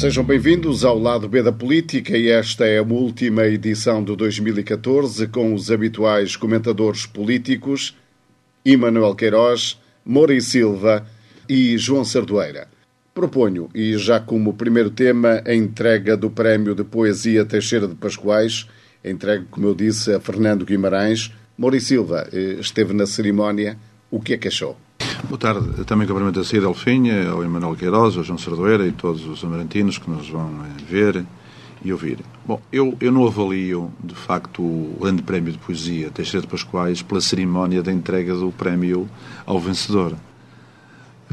Sejam bem-vindos ao lado B da política e esta é a última edição de 2014 com os habituais comentadores políticos Emanuel Queiroz, Moura Silva e João Sardoeira. Proponho, e já como primeiro tema, a entrega do Prémio de Poesia Teixeira de Pascoais, entregue, como eu disse, a Fernando Guimarães. Moura Silva eh, esteve na cerimónia. O que é que achou? Boa tarde. Também cumprimento a Cida Alfinha, ao Emanuel Queiroz, ao João Sardoeira e todos os amarantinos que nos vão eh, ver e ouvir. Bom, eu, eu não avalio, de facto, o grande prémio de poesia Teixeira de Pascoais pela cerimónia da entrega do prémio ao vencedor.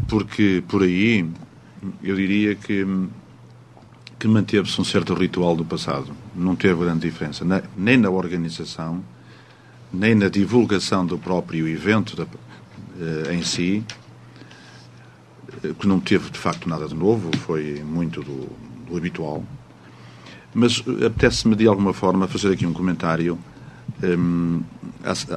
Porque, por aí, eu diria que, que manteve-se um certo ritual do passado. Não teve grande diferença, nem na organização, nem na divulgação do próprio evento da, eh, em si, eh, que não teve de facto nada de novo, foi muito do, do habitual. Mas eh, apetece-me de alguma forma fazer aqui um comentário um,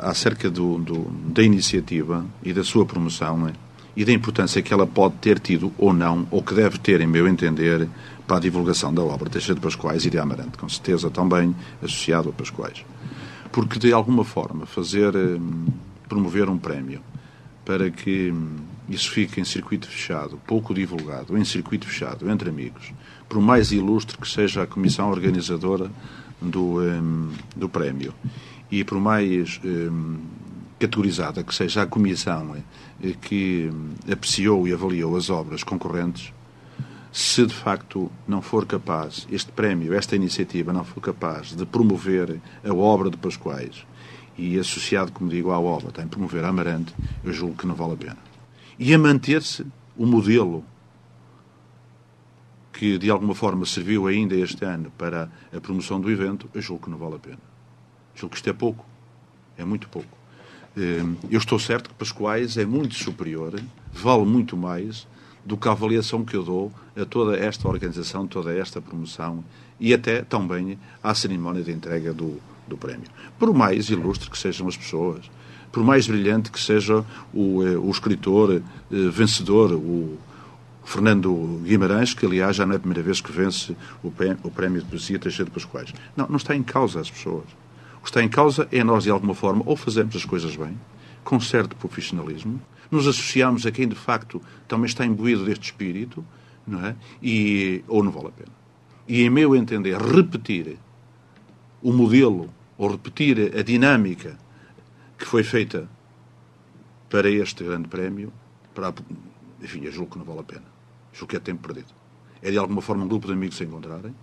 acerca do, do, da iniciativa e da sua promoção né, e da importância que ela pode ter tido ou não, ou que deve ter, em meu entender, para a divulgação da obra Teixeira de Pascoais e de Amarante, com certeza também associado a Pascoais. Porque, de alguma forma, fazer, um, promover um prémio para que hum, isso fique em circuito fechado, pouco divulgado, em circuito fechado, entre amigos, por mais ilustre que seja a comissão organizadora do, um, do prémio. E por mais um, categorizada que seja a comissão eh, que hum, apreciou e avaliou as obras concorrentes, se de facto não for capaz, este prémio, esta iniciativa não for capaz de promover a obra de Pascoais, e associado, como digo, à obra, tem promover a Amarante, eu julgo que não vale a pena. E a manter-se o modelo que de alguma forma serviu ainda este ano para a promoção do evento, eu julgo que não vale a pena. Julgo que isto é pouco. É muito pouco. Eh, eu estou certo que Pascoais é muito superior, vale muito mais do que a avaliação que eu dou a toda esta organização, toda esta promoção e até também à cerimónia de entrega do, do prémio. Por mais ilustre que sejam as pessoas, por mais brilhante que seja o, eh, o escritor eh, vencedor, o Fernando Guimarães, que aliás já não é a primeira vez que vence o prémio de poesia Teixeira Pascoais. Não, não está em causa as pessoas. O que está em causa é nós, de alguma forma, ou fazemos as coisas bem, com certo profissionalismo, nos associamos a quem de facto também está imbuído deste espírito, não é? E, ou não vale a pena. E, em meu entender, repetir o modelo ou repetir a dinâmica que foi feita para este grande prémio, para, enfim, eu julgo que não vale a pena. Julgo que é tempo perdido. É de alguma forma um grupo de amigos se encontrarem,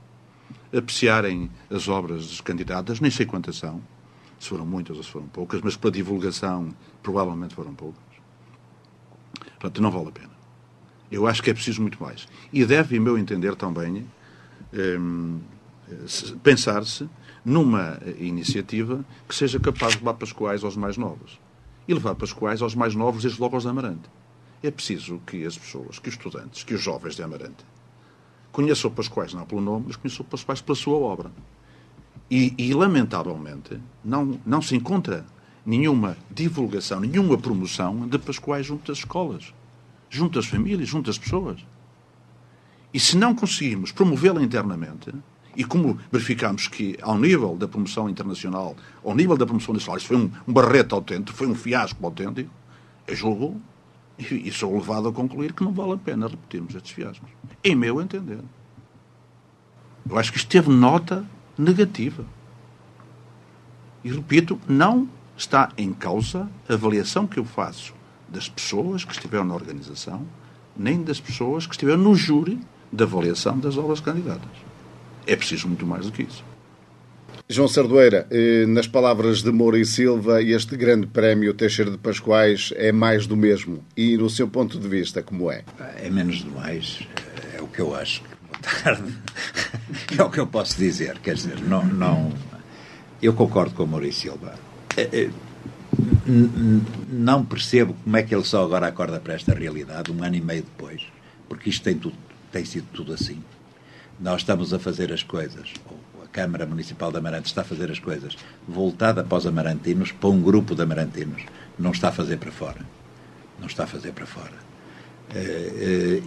apreciarem as obras dos candidatos, nem sei quantas são, se foram muitas ou se foram poucas, mas para divulgação provavelmente foram poucas. Portanto, não vale a pena. Eu acho que é preciso muito mais. E deve, em meu entender, também hum, pensar-se numa iniciativa que seja capaz de levar Pascoais aos mais novos. E levar Pascoais aos mais novos, desde logo aos de Amarante. É preciso que as pessoas, que os estudantes, que os jovens de Amarante conheçam Pascoais não pelo nome, mas conheçam Pascoais pela sua obra. E, e, lamentavelmente, não, não se encontra nenhuma divulgação, nenhuma promoção de Pascoais junto às escolas, junto às famílias, junto às pessoas. E se não conseguirmos promovê-la internamente, e como verificamos que, ao nível da promoção internacional, ao nível da promoção nacional, isso foi um, um barreto autêntico, foi um fiasco autêntico, eu julgo e, e sou levado a concluir que não vale a pena repetirmos estes fiascos. Em meu entender. Eu acho que isto teve nota negativa. E repito, não está em causa a avaliação que eu faço das pessoas que estiveram na organização, nem das pessoas que estiveram no júri da avaliação das obras candidatas. É preciso muito mais do que isso. João Sardoeira, eh, nas palavras de Moura e Silva, este grande prémio Teixeira de Pascoais é mais do mesmo. E, no seu ponto de vista, como é? É menos do mais. É o que eu acho. Boa tarde. É o que eu posso dizer. Quer dizer, não. não eu concordo com o Moura e Silva. É, é, não percebo como é que ele só agora acorda para esta realidade, um ano e meio depois, porque isto tem, tudo, tem sido tudo assim nós estamos a fazer as coisas, ou a Câmara Municipal de Amarante está a fazer as coisas, voltada para os amarantinos, para um grupo de amarantinos, não está a fazer para fora. Não está a fazer para fora.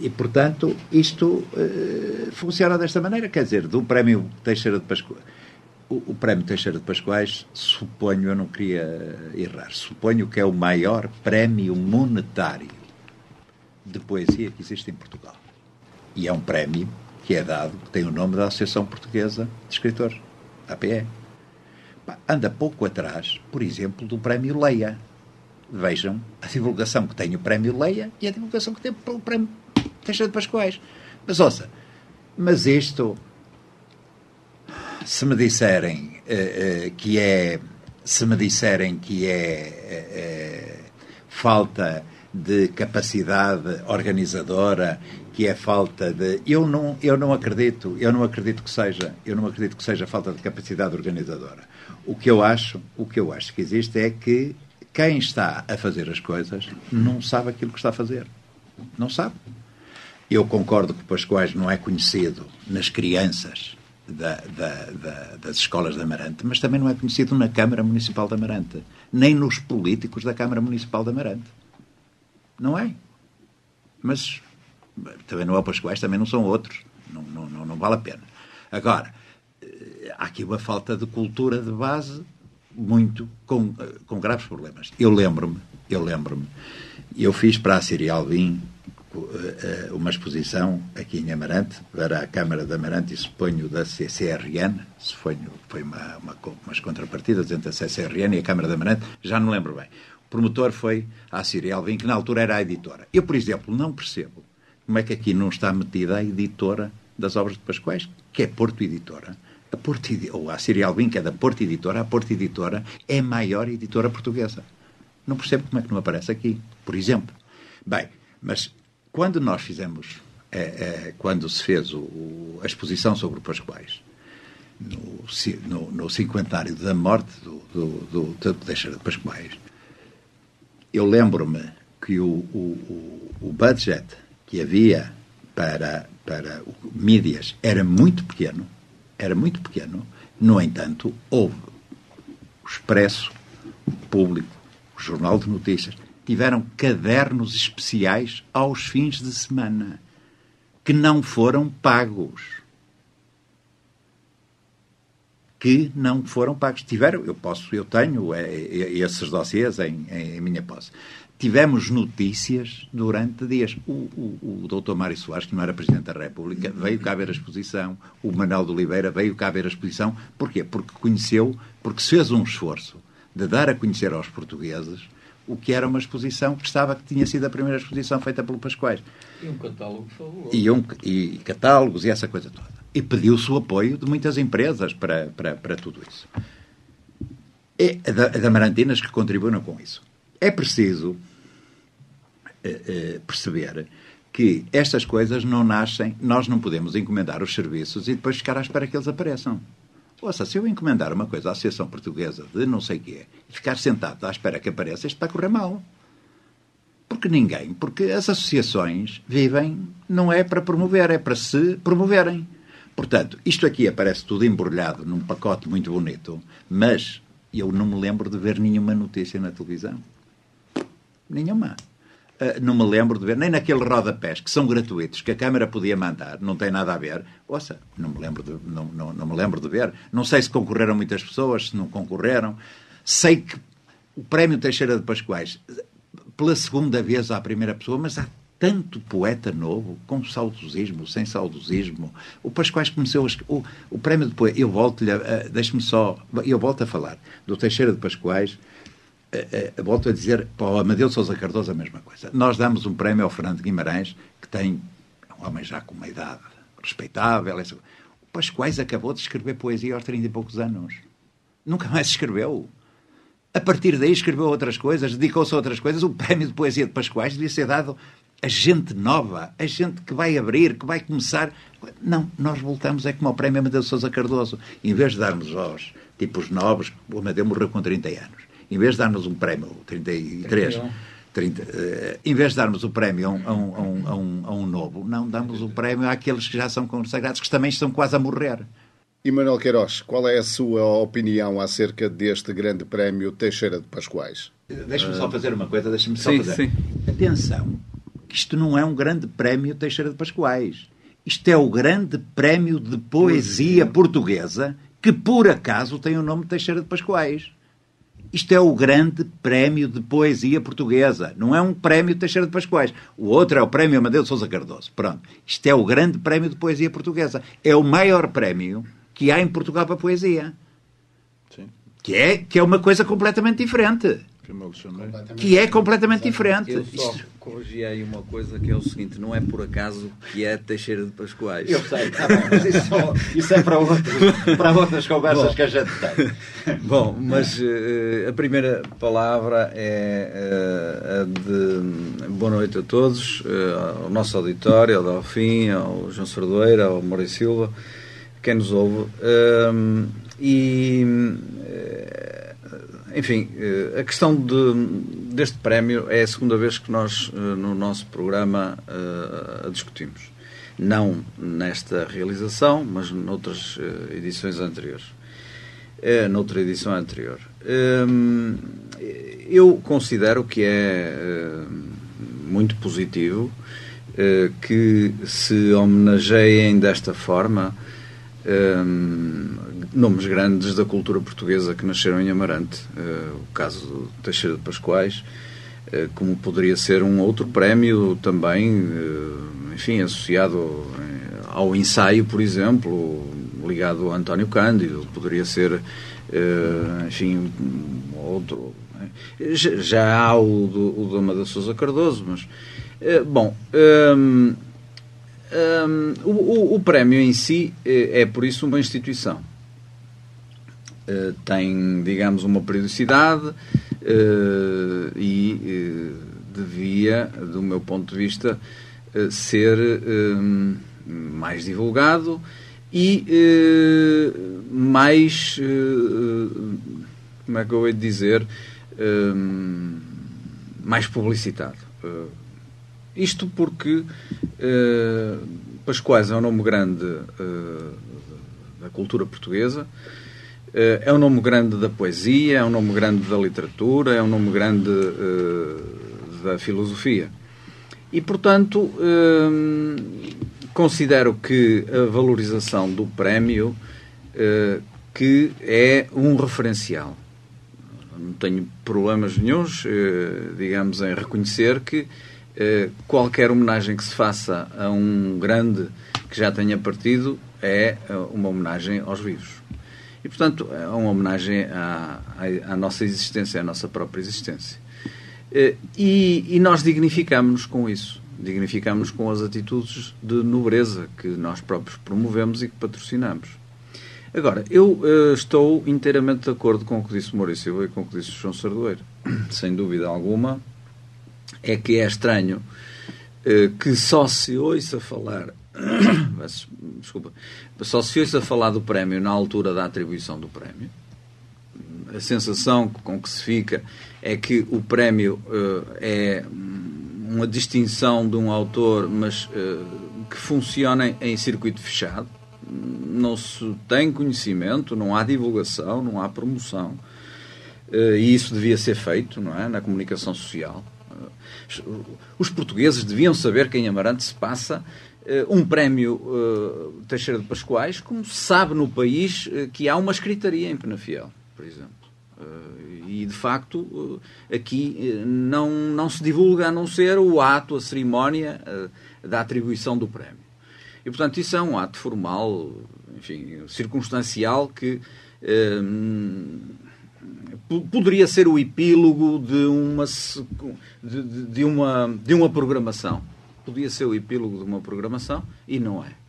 e, portanto, isto funciona desta maneira. Quer dizer, do prémio Teixeira de Pascoais. O, o prémio Teixeira de Pascoais, suponho, eu não queria errar, suponho que é o maior prémio monetário de poesia que existe em Portugal. E é um prémio que é dado, que tem o nome da Associação Portuguesa de Escritores, APE. Anda pouco atrás, por exemplo, do prémio Leia. Vejam a divulgação que tem o prémio Leia e a divulgação que tem o prémio Teixeira de Pascoais. Mas ouça, mas isto, se me disserem uh, uh, que é, se me disserem que é uh, falta de capacidade organizadora, que é falta de eu não eu não acredito eu não acredito que seja eu não acredito que seja falta de capacidade organizadora o que eu acho o que eu acho que existe é que quem está a fazer as coisas não sabe aquilo que está a fazer não sabe eu concordo que Pascoais não é conhecido nas crianças da, da, da, das escolas de Amarante, mas também não é conhecido na Câmara Municipal de Amarante, nem nos políticos da Câmara Municipal de Amarante. Não é. Mas também não é Pascoais, também não são outros. Não, não, não, não vale a pena. Agora, eh, há aqui uma falta de cultura de base muito com, eh, com graves problemas. Eu lembro-me, eu lembro-me, eu fiz para a Siri Alvim eh, uma exposição aqui em Amarante, para a Câmara de Amarante e suponho da CCRN, suponho, foi uma, uma, umas contrapartidas entre a CCRN e a Câmara de Amarante, já não lembro bem. O promotor foi a Siri Alvim, que na altura era a editora. Eu, por exemplo, não percebo como é que aqui não está metida a editora das obras de Pascoais, que é Porto Editora? A Porto, ou a Síria Albin, que é da Porto Editora, a Porto Editora é a maior editora portuguesa. Não percebo como é que não aparece aqui, por exemplo. Bem, mas quando nós fizemos, é, é, quando se fez o, o, a exposição sobre o Pascoais, no, no, no cinquentário da morte do, do, de Pascoais, eu lembro-me que o, o, o budget que havia para, para mídias era muito pequeno, era muito pequeno. No entanto, houve o Expresso, o Público, o Jornal de Notícias, tiveram cadernos especiais aos fins de semana que não foram pagos. Que não foram pagos. Tiveram, eu posso, eu tenho é, é, esses dossiês em, em, em minha posse tivemos notícias durante dias. O, o, o doutor Mário Soares, que não era Presidente da República, veio cá ver a exposição. O Manuel de Oliveira veio cá ver a exposição. Porquê? Porque conheceu, porque se fez um esforço de dar a conhecer aos portugueses o que era uma exposição que estava que tinha sido a primeira exposição feita pelo Pascoais. E um catálogo fabuloso. E, um, e catálogos e essa coisa toda. E pediu-se o apoio de muitas empresas para, para, para tudo isso. É da, da Marantinas que contribuíram com isso. É preciso perceber que estas coisas não nascem, nós não podemos encomendar os serviços e depois ficar à espera que eles apareçam. Ouça, se eu encomendar uma coisa à Associação Portuguesa de não sei quê e ficar sentado à espera que apareça, isto vai correr mal. Porque ninguém, porque as associações vivem, não é para promover, é para se promoverem. Portanto, isto aqui aparece tudo embrulhado num pacote muito bonito, mas eu não me lembro de ver nenhuma notícia na televisão. Nenhuma. Uh, não me lembro de ver, nem naquele rodapés que são gratuitos, que a Câmara podia mandar, não tem nada a ver. Ouça, não me lembro de, não, não, não me lembro de ver. Não sei se concorreram muitas pessoas, se não concorreram. Sei que o Prémio Teixeira de Pascoais, pela segunda vez à primeira pessoa, mas há tanto poeta novo, com saudosismo, sem saudosismo. O Pascoais começou o, o prémio de poeta. Eu volto-lhe, deixe-me só, eu volto a falar do Teixeira de Pascoais volto a dizer para o Amadeu Sousa Cardoso a mesma coisa. Nós damos um prémio ao Fernando Guimarães, que tem um homem já com uma idade respeitável. Essa... O Pascoais acabou de escrever poesia aos 30 e poucos anos. Nunca mais escreveu. A partir daí escreveu outras coisas, dedicou-se a outras coisas. O prémio de poesia de Pascoais devia ser dado a gente nova, a gente que vai abrir, que vai começar. Não, nós voltamos é como ao prémio Amadeu Sousa Cardoso. Em vez de darmos aos tipos novos, o Amadeu morreu com 30 anos em vez de darmos um prémio, 33, 30, uh, em vez de darmos o prémio a um, a, um, a, um, a um, novo, não, damos o prémio àqueles que já são consagrados, que também estão quase a morrer. E Manuel Queiroz, qual é a sua opinião acerca deste grande prémio Teixeira de Pascoais? Deixa-me só fazer uma coisa, deixa-me só sim, fazer. Sim. Atenção, que isto não é um grande prémio Teixeira de Pascoais. Isto é o grande prémio de poesia portuguesa que por acaso tem o nome de Teixeira de Pascoais. Isto é o grande prémio de poesia portuguesa. Não é um prémio Teixeira de Pascoais. O outro é o prémio Amadeu de Sousa Cardoso. Pronto. Isto é o grande prémio de poesia portuguesa. É o maior prémio que há em Portugal para a poesia. Sim. Que é, que é uma coisa completamente diferente. Que é completamente diferente. Eu só corrigi aí uma coisa que é o seguinte: não é por acaso que é Teixeira de Pascoais. Eu sei, tá bem, mas isso, só, isso é para, outros, para outras conversas Bom, que a gente tem. Bom, mas uh, a primeira palavra é uh, a de boa noite a todos, uh, ao nosso auditório, ao Delfim, ao João Sardoeira, ao Moura Silva, quem nos ouve. e enfim, eh, a questão de, deste prémio é a segunda vez que nós, eh, no nosso programa, eh, a discutimos. Não nesta realização, mas noutras edições anteriores. Noutra edição anterior. Eu considero que é muito positivo que se homenageiem desta forma nomes grandes da cultura portuguesa que nasceram em Amarante. Uh, o caso de Teixeira de Pascoais, uh, como poderia ser um outro prémio também, uh, enfim, associado ao ensaio, por exemplo, ligado a António Cândido, poderia ser, enfim, outro. Já há o do, o do Amada Sousa Cardoso, mas. bom. Um, um, o, o, prémio em si é, por isso uma instituição. Eh, tem, digamos, uma periodicidade uh, e uh, devia, do meu ponto de vista, ser mais divulgado e mais, como é que eu hei de dizer, mais publicitado. isto porque Pascoais é um nome grande da cultura portuguesa, eh, é um nome grande da poesia, é um nome grande da literatura, é um nome grande uh, da filosofia. E, portanto, uh, considero que a valorização do prémio uh, que é um referencial. Não tenho problemas nenhums, digamos, em reconhecer que qualquer homenagem que se faça a um grande que já tenha partido é uma homenagem aos vivos. E, portanto, é uma homenagem à, à, à nossa existência, à nossa própria existência. Eh, e, e nós dignificamos-nos com isso. Dignificamos com as atitudes de nobreza que nós próprios promovemos e que patrocinamos. Agora, eu uh, estou inteiramente de acordo com o que disse Maurício Silva e com o que disse João Sardoeiro. Sem dúvida alguma, é que é estranho uh, que só se ouça falar desculpa, só se ouça falar do prémio na altura da atribuição do prémio. A sensação com que se fica é que o prémio uh, é uma distinção de um autor, mas uh, que funciona em, circuito fechado. Não se tem conhecimento, não há divulgação, não há promoção. Uh, e isso devia ser feito, não é? Na comunicação social. Os portugueses deviam saber que em Amarante se passa um prémio uh, Teixeira de Pascoais, como se sabe no país uh, que há uma escritaria em Penafiel, por exemplo. e, de facto, aqui não, não se divulga a não ser o ato, a cerimónia da atribuição do prémio. E, portanto, isso é um ato formal, enfim, circunstancial que poderia ser o epílogo de uma, de, de, uma, de uma programação podia ser o epílogo de uma programação e não é.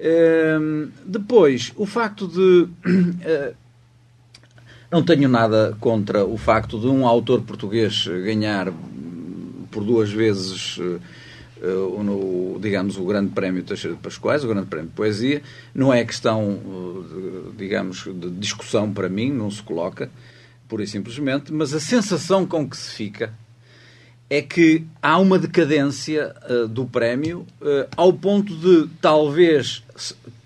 Ehm, depois, o facto de. Uh, não tenho nada contra o facto de um autor português ganhar por duas vezes, uh, no, digamos, o Grande Prémio Teixeira de Pascoais, o Grande Prémio de Poesia. Não é questão, digamos, de discussão para mim, não se coloca, pura e simplesmente, mas a sensação com que se fica é que há uma decadência uh, do prémio uh, ao ponto de, talvez,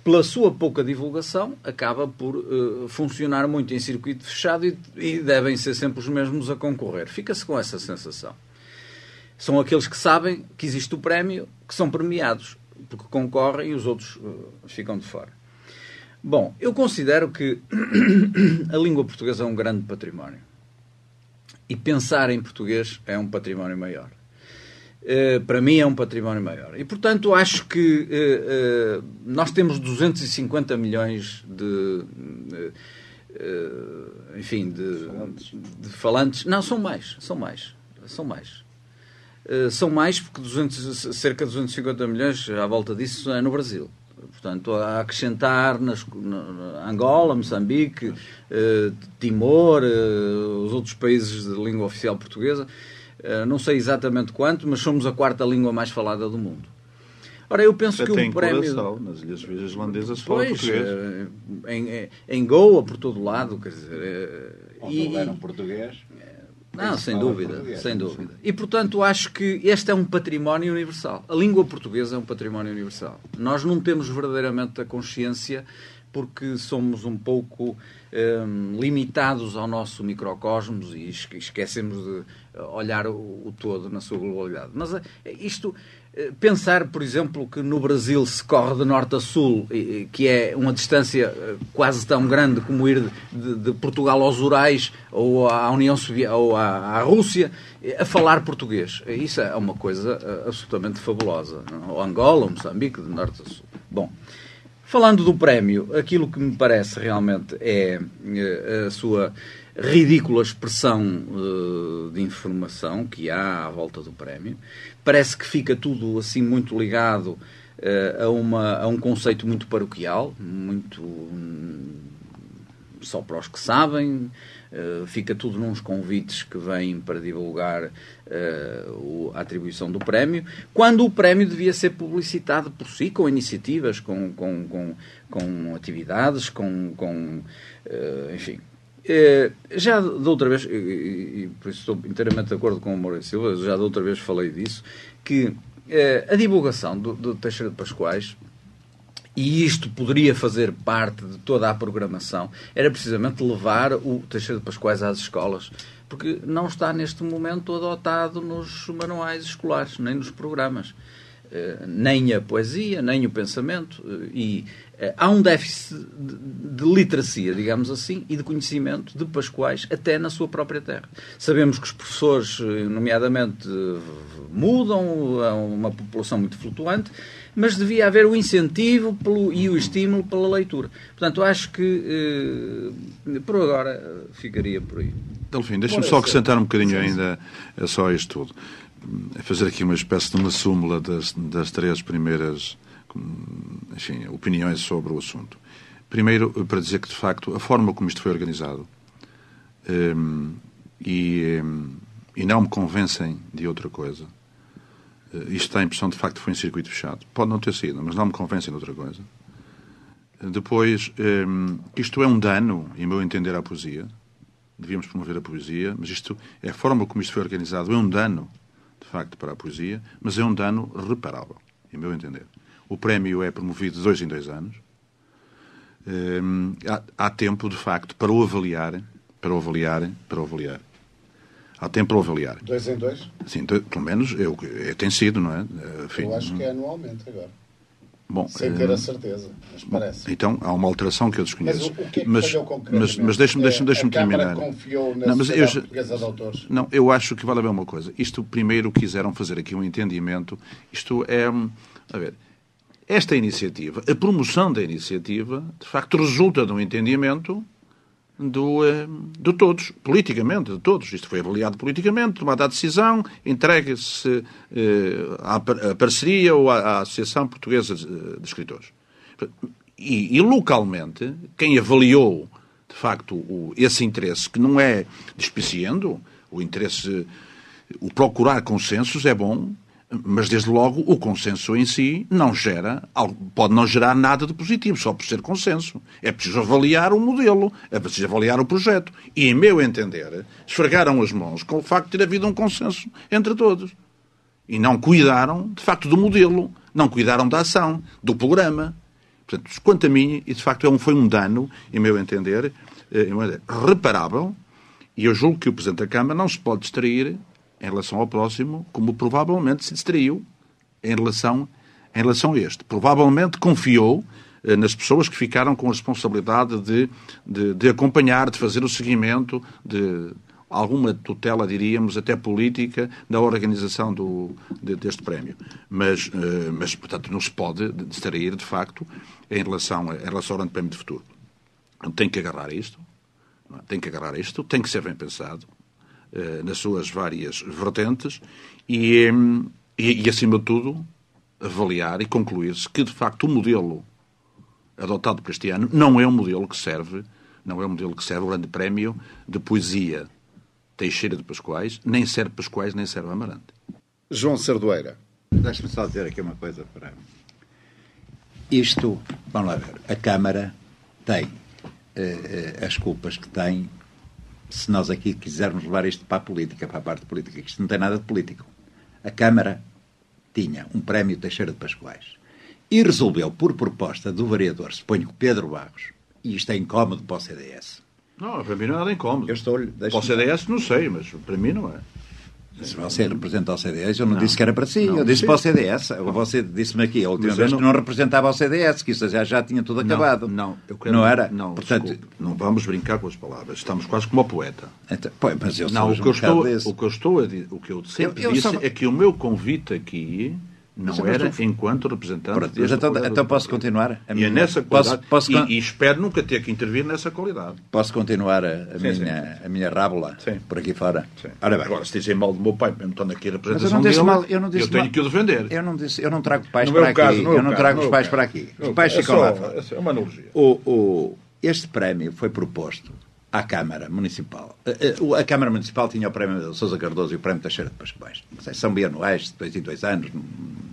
pela sua pouca divulgação, acaba por uh, funcionar muito em circuito fechado e, e, devem ser sempre os mesmos a concorrer. Fica-se com essa sensação. são aqueles que sabem que existe o prémio, que são premiados, porque concorrem e os outros ficam de fora. Bom, eu considero que a língua portuguesa é um grande património. E pensar em português é um património maior. Uh, para mim é um património maior. E, portanto, acho que uh, uh, nós temos 250 milhões de. enfim, de falantes. de falantes. Não, são mais. São mais. São mais. são mais porque 200, cerca de 250 milhões à volta disso é no Brasil. Portanto, a acrescentar nas, na Angola, Moçambique, Timor, os outros países de língua oficial portuguesa eh, não sei exatamente quanto, mas somos a quarta língua mais falada do mundo. Ora, eu penso Até que o prémio. Curaçao, nas Ilhas Virgens Holandesas se fala português. Eh, em, em Goa, por todo lado, quer dizer. eh, Onde e, português. Não, sem dúvida, sem dúvida. E portanto acho que este é um património universal. A língua portuguesa é um património universal. Nós não temos verdadeiramente a consciência porque somos um pouco um, limitados ao nosso microcosmos e esquecemos de olhar o, o todo na sua globalidade. Mas eh, isto, eh, pensar, por exemplo, que no Brasil se corre de norte a sul, que é uma distância eh, quase tão grande como ir de, de Portugal aos Urais ou à União Soviética ou à, à, Rússia, a falar português. Isso é uma coisa absolutamente fabulosa. Ou Angola, ou Moçambique, de norte a sul. Bom. Falando do prémio, aquilo que me parece realmente é eh, a sua ridícula expressão uh, de informação que há à volta do prémio. Parece que fica tudo assim muito ligado uh, a, uma, a um conceito muito paroquial, muito um, só para os que sabem, fica tudo nos convites que vêm para divulgar a atribuição do prémio, quando o prémio devia ser publicitado por si, com iniciativas, com, com, com, com atividades, com, com uh, enfim. já da outra vez, e, por isso estou inteiramente de acordo com o Maurício Silva, já da outra vez falei disso, que a divulgação do, do Teixeira de Pascoais e isto poderia fazer parte de toda a programação, era precisamente levar o Teixeira de Pascoais às escolas, porque não está neste momento adotado nos manuais escolares, nem nos programas. Eh, nem a poesia, nem o pensamento. Eh, e eh, há um déficit de, literacia, digamos assim, e de conhecimento de Pascoais até na sua própria terra. Sabemos que os professores, nomeadamente, mudam, é uma população muito flutuante, mas devia haver o incentivo pelo, e o estímulo pela leitura. Portanto, acho que por agora ficaria por aí. Delfim, deixa-me só acrescentar um bocadinho ainda só isto tudo fazer aqui uma espécie de uma súmula das, das três primeiras enfim, opiniões sobre o assunto. Primeiro, para dizer que, de facto, a forma como isto foi organizado um, e, um, e não me convencem de outra coisa. Uh, isto dá a impressão, de facto, que foi um circuito fechado. Pode não ter sido, mas não me convencem de outra coisa. Depois, um, isto é um dano, em meu entender, à poesia. Devíamos promover a poesia, mas isto é a forma como isto foi organizado, é um dano de facto, para a poesia, mas é um dano reparável, em meu entender. O prémio é promovido de dois em dois anos. Hum, há, há, tempo, de facto, para o avaliar, para o avaliar, para o avaliar. Há tempo para o avaliar. Dois em dois? Sim, pelo menos eu, é, tem sido, não é? Enfim, eu acho que é anualmente agora. Bom, Sem ter a certeza, mas parece. Então, há uma alteração que eu desconheço. Mas o, que é que mas, mas, mas deixe-me deixe deixe terminar. confiou na não, mas eu, Portuguesa de Autores? Não, eu acho que vale a ver uma coisa. Isto, primeiro, quiseram fazer aqui um entendimento. Isto é... A ver, esta iniciativa, a promoção da iniciativa, de facto, resulta de um entendimento do, eh, de todos, politicamente, de todos. Isto foi avaliado politicamente, tomada a decisão, entregue-se eh, à, parceria ou à, Associação Portuguesa de Escritores. E, e, localmente, quem avaliou, de facto, o, esse interesse, que não é despiciando, o interesse, o procurar consensos é bom, mas, desde logo, o consenso em si não gera, pode não gerar nada de positivo, só por ser consenso. É preciso avaliar o modelo, é preciso avaliar o projeto. E, em meu entender, esfregaram as mãos com o facto de ter havido um consenso entre todos. E não cuidaram, de facto, do modelo, não cuidaram da ação, do programa. Portanto, quanto a mim, e de facto é um, foi um dano, em meu entender, eh, reparável, e eu julgo que o Presidente da Câmara não se pode distrair em relação ao próximo, como provavelmente se distraiu em relação, em relação a este. Provavelmente confiou eh, nas pessoas que ficaram com a responsabilidade de, de, de acompanhar, de fazer o seguimento, de alguma tutela, diríamos, até política, da organização do, de, deste prémio. Mas, eh, mas, portanto, não se pode distrair, de facto, em relação, em relação ao Grande Prémio de Futuro. Tem que agarrar isto, é? tem que agarrar isto, tem que ser bem pensado, nas suas várias vertentes, e, e, e acima de tudo, avaliar e concluir-se que, de facto, o modelo adotado por este ano não é um modelo que serve, não é um modelo que serve o grande prémio de poesia Teixeira de Pascoais, nem serve Pascoais, nem serve Amarante. João Sardoeira. Deixa-me só dizer aqui uma coisa para. Isto, vamos lá ver, a Câmara tem uh, as culpas que tem se nós aqui quisermos levar isto para a política, para a parte política, que isto não tem nada de político. A Câmara tinha um prémio Teixeira de Pascoais e resolveu, por proposta do vereador, suponho que Pedro Barros, e isto é incómodo para o CDS. Não, para mim não é nada incómodo. Eu estou, para o CDS não sei, mas para mim não é. Se você representa o CDS, eu não, não, disse que era para si, não, eu disse sim. para o CDS. Você disse-me aqui a última vez não... que não representava o CDS, que isso já, já tinha tudo acabado. Não, eu quero... não era? Não, Portanto, desculpe, não vamos brincar com as palavras. Estamos quase como o poeta. Então, pois, mas eu não, o que, eu estou, o que eu estou a o que eu sempre eu, eu disse só... é que o meu convite aqui não era estou... enquanto representante Pronto, então, então posso continuar? A minha... E é nessa qualidade. Posso, posso... E, e, espero nunca ter que intervir nessa qualidade. Posso continuar a, a sim, minha, sim. a minha rábula sim. por aqui fora? Sim. Ora bem. Agora, se dizem mal do meu pai, mesmo estando aqui a representação dele, mal, eu, não disse eu tenho mal. que o defender. Eu não, disse, eu não trago pais para aqui. Caso, eu não trago os pais para aqui. Os pais ficam lá fora. É uma analogia. O, o, este prémio foi proposto à Câmara Municipal. A, a, a, Câmara Municipal tinha o prémio de Sousa Cardoso e o prémio Teixeira de Pascoais. São bianuais, dois em dois anos,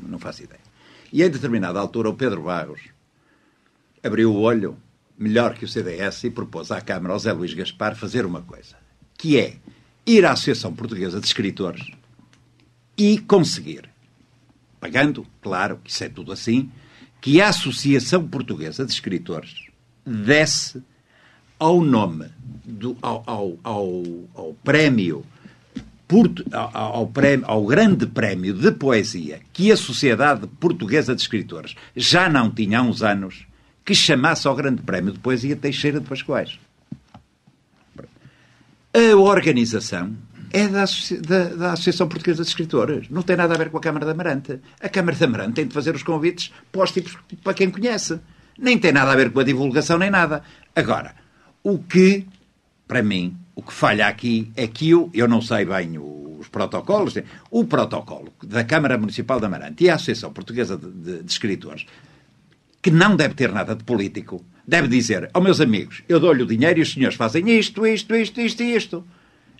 não, faço ideia. E em determinada altura o Pedro Barros abriu o olho, melhor que o CDS, e propôs à Câmara, ao Zé Luís Gaspar, fazer uma coisa, que é ir à Associação Portuguesa de Escritores e conseguir, pagando, claro, que isso é tudo assim, que a Associação Portuguesa de Escritores desse ao nome, do, ao, ao, ao, ao prémio ao, prémio, ao grande prémio de poesia que a Sociedade Portuguesa de Escritores já não tinha há uns anos, que chamasse ao grande prémio de poesia Teixeira de Pascoais. A organização é da, da, da, Associação Portuguesa de Escritores. Não tem nada a ver com a Câmara da Amarante. A Câmara da Amarante tem de fazer os convites para os tipos para quem conhece. Nem tem nada a ver com a divulgação nem nada. Agora, o que, para mim, o que falha aqui é que eu, eu não sei bem os protocolos, o protocolo da Câmara Municipal de Amarante e a Associação Portuguesa de, de, de Escritores, que não deve ter nada de político, deve dizer aos oh, meus amigos, eu dou-lhe o dinheiro e os senhores fazem isto, isto, isto, isto e isto.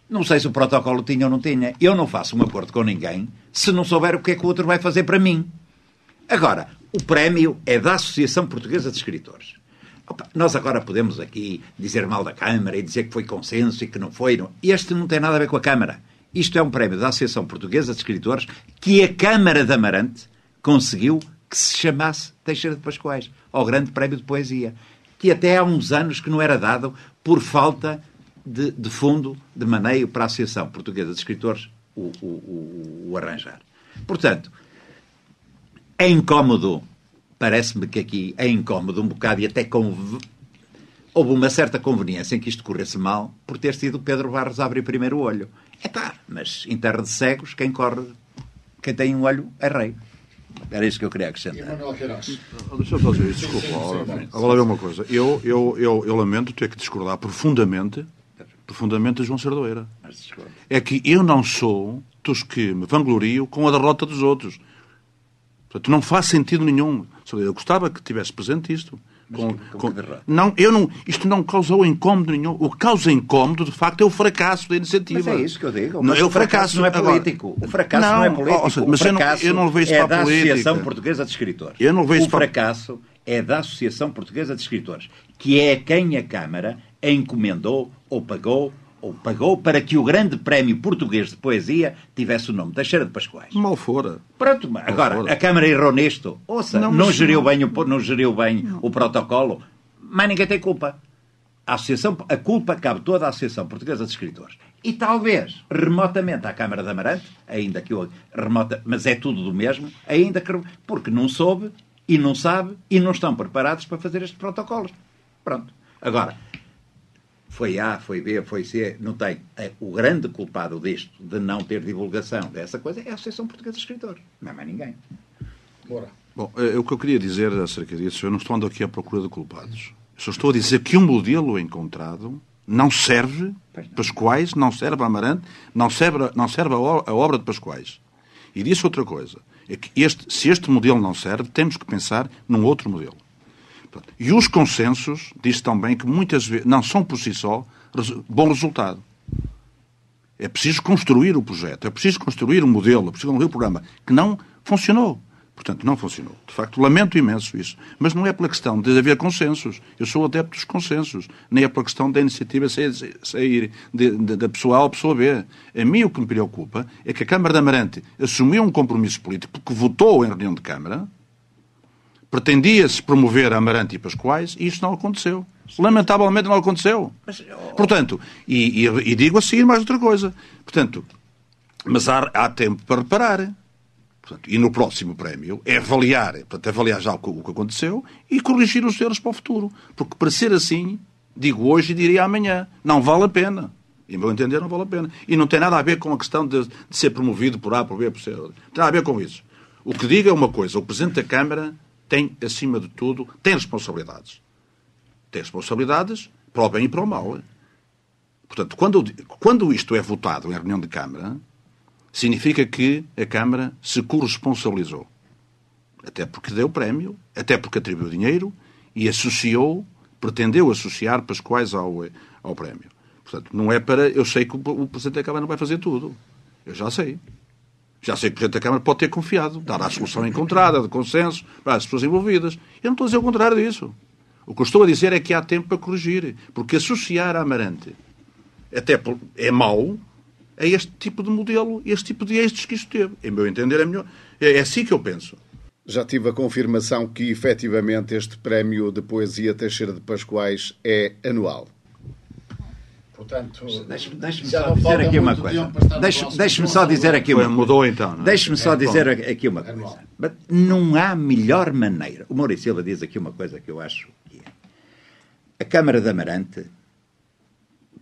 Não sei se o protocolo tinha ou não tinha. Eu não faço um acordo com ninguém se não souber o que é que o outro vai fazer para mim. Agora, o prémio é da Associação Portuguesa de Escritores. Opa, nós agora podemos aqui dizer mal da Câmara e dizer que foi consenso e que não foi. Não. Este não tem nada a ver com a Câmara. Isto é um prémio da Associação Portuguesa de Escritores que a Câmara de Amarante conseguiu que se chamasse Teixeira de Pascoais, ao Grande Prémio de Poesia, que até há uns anos que não era dado por falta de, de fundo de maneio para a Associação Portuguesa de Escritores o, o, o, o arranjar. Portanto, é incómodo parece-me que aqui é incómodo um bocado e até conv... houve uma certa conveniência em que isto corresse mal por ter sido Pedro Barros a abrir primeiro o olho. É pá, mas em terra de cegos, quem corre, quem tem um olho é rei. Era isso que eu queria acrescentar. Deixa eu fazer isso, desculpa. Agora, ver uma coisa. Eu, eu, eu, eu lamento ter que discordar profundamente, profundamente de João Cerdoeira. É que eu não sou dos que me vanglorio com a derrota dos outros. Portanto, não faz sentido nenhum. Eu gostava que tivesse presente isto. Com, com, não, eu não, isto não causou incómodo nenhum. O que causa incómodo, de facto, é o fracasso da iniciativa. Mas é isso que eu digo. Não, é o fracasso, fracasso não é político. o fracasso não, não é político. Seja, mas eu não, eu não vejo é para da Associação Portuguesa de Escritores. Eu não vejo o fracasso para... é da Associação Portuguesa de Escritores, que é quem a Câmara encomendou ou pagou ou pagou para que o grande prémio português de poesia tivesse o nome Teixeira de Pascoais. Mal fora. Pronto, Mal agora, fora. a Câmara errou nisto. Ouça, não, não geriu. Bem, o, não geriu bem não. o protocolo, mas ninguém tem culpa. A, associação, a culpa cabe toda à Associação Portuguesa de Escritores. e talvez remotamente à Câmara de Amarante, ainda que eu remota, mas é tudo do mesmo, ainda que porque não soube e não sabe e não estão preparados para fazer estes protocolos. Pronto. Agora, foi A, foi B, foi C, não tem. É, o grande culpado disto, de não ter divulgação dessa coisa, é a Associação Portuguesa de Escritores. Não é mais ninguém. Bora. Bom, é, o que eu queria dizer acerca disso, eu não estou andando aqui à procura de culpados. Eu só estou a dizer que o modelo encontrado não serve, Pascoais, não serve a Amarante, não serve, não serve a, obra de Pascoais. E disse outra coisa, é que este, se este modelo não serve, temos que pensar num outro modelo. E os consensos, disse também que muitas vezes não são por si só bom resultado. É preciso construir o projeto, é preciso construir o um modelo, é preciso construir o um programa, que não funcionou. Portanto, não funcionou. De facto, lamento imenso isso. Mas não é pela questão de haver consensos. Eu sou adepto dos consensos. Nem é pela questão da iniciativa sair, da pessoa A à pessoa B. A mim o que me preocupa é que a Câmara de Amarante assumiu um compromisso político porque votou em reunião de Câmara, pretendia-se promover Amarante e Pascoais e isso não aconteceu. Lamentavelmente não aconteceu. Portanto, e, e, e, digo a seguir mais outra coisa. Portanto, mas há, há tempo para reparar. Portanto, e no próximo prémio é avaliar, portanto, avaliar já o que, o que aconteceu e corrigir os erros para o futuro. Porque para ser assim, digo hoje e diria amanhã, não vale a pena. E, meu entender, não vale a pena. E não tem nada a ver com a questão de, de ser promovido por A, por B, por C. Não tem nada a ver com isso. O que diga é uma coisa: o Presidente da Câmara tem, acima de tudo, tem responsabilidades. Tem responsabilidades para o bem e para o mal. Portanto, quando, quando isto é votado em reunião de Câmara, significa que a Câmara se corresponsabilizou. Até porque deu prémio, até porque atribuiu dinheiro e associou, pretendeu associar Pascoais ao, ao prémio. Portanto, não é para. Eu sei que o Presidente da Câmara não vai fazer tudo. Eu já sei. Já sei que o Presidente da Câmara pode ter confiado, dar a solução encontrada, de consenso, para as pessoas envolvidas. Eu não estou a dizer o contrário disso. O que eu estou a dizer é que há tempo para corrigir. Porque associar a Amarante até é mau, a este tipo de modelo, este tipo de êxitos que isto teve. Em meu entender, é, melhor. é, é assim que eu penso. Já tive a confirmação que, efetivamente, este prémio de poesia Teixeira de Pascoais é anual. Portanto, deixe-me deixe só dizer aqui uma coisa. Deixe-me só dizer aqui uma coisa. Mudou então. É? Deixe-me só é, dizer aqui uma coisa. Mas não há melhor maneira. O Maurício Silva diz aqui uma coisa que eu acho que é. A Câmara de Amarante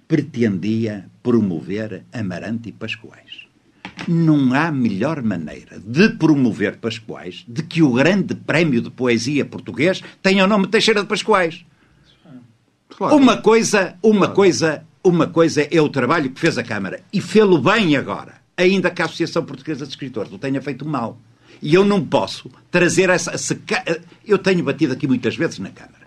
pretendia promover Amarante e Pascoais. Não há melhor maneira de promover Pascoais de que o grande prémio de poesia português tenha o nome de Teixeira de Pascoais. Claro. Uma coisa, uma claro. coisa, uma coisa é o trabalho que fez a Câmara e fê-lo bem agora, ainda que a Associação Portuguesa de Escritores o tenha feito mal. E eu não posso trazer essa. Eu tenho batido aqui muitas vezes na Câmara